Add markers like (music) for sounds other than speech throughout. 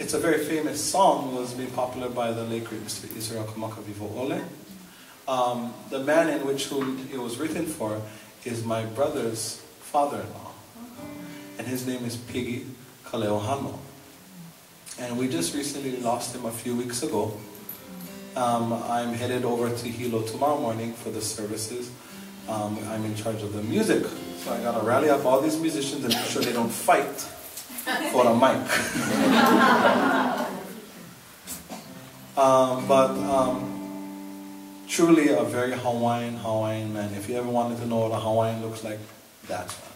it's a very famous song. Was made popular by the late great Mr. Israel Kamakawiwo Ole. Um, the man in which whom it was written for is my brother's father-in-law. And his name is Piggy Kaleohano. And we just recently lost him a few weeks ago. Um, I'm headed over to Hilo tomorrow morning for the services. Um, I'm in charge of the music. So I gotta rally up all these musicians and make sure they don't fight for a mic. (laughs) um, but um, truly a very Hawaiian, Hawaiian man. If you ever wanted to know what a Hawaiian looks like, that's one.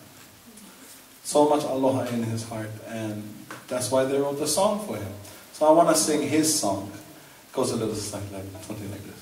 So much aloha in his heart, and that's why they wrote the song for him. So I want to sing his song. It goes a little something like, something like this.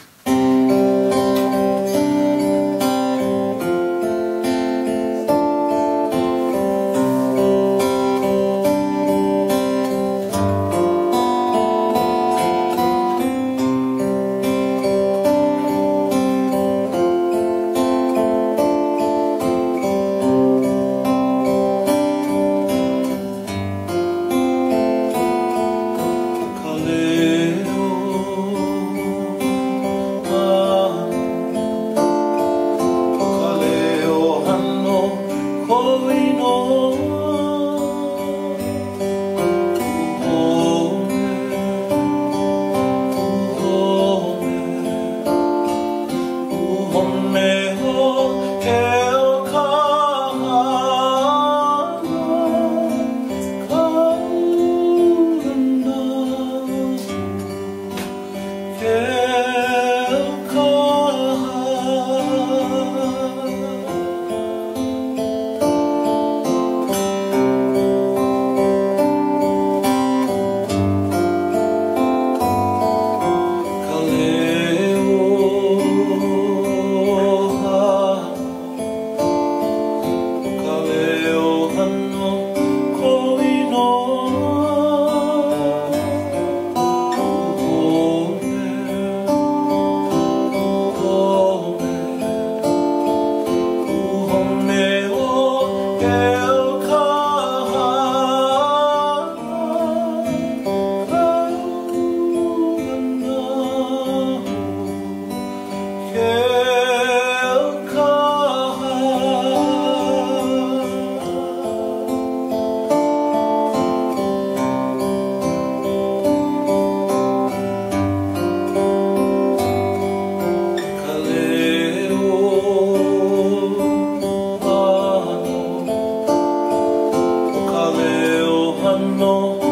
more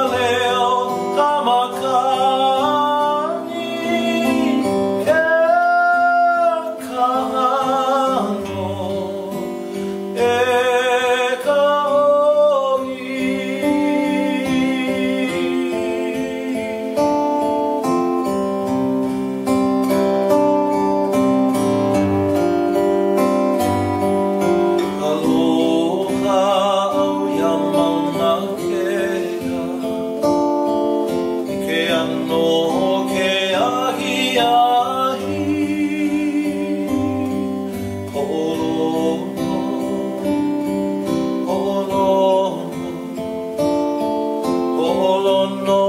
all or